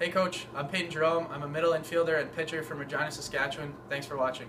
Hey, Coach. I'm Peyton Jerome. I'm a middle infielder and pitcher from Regina, Saskatchewan. Thanks for watching.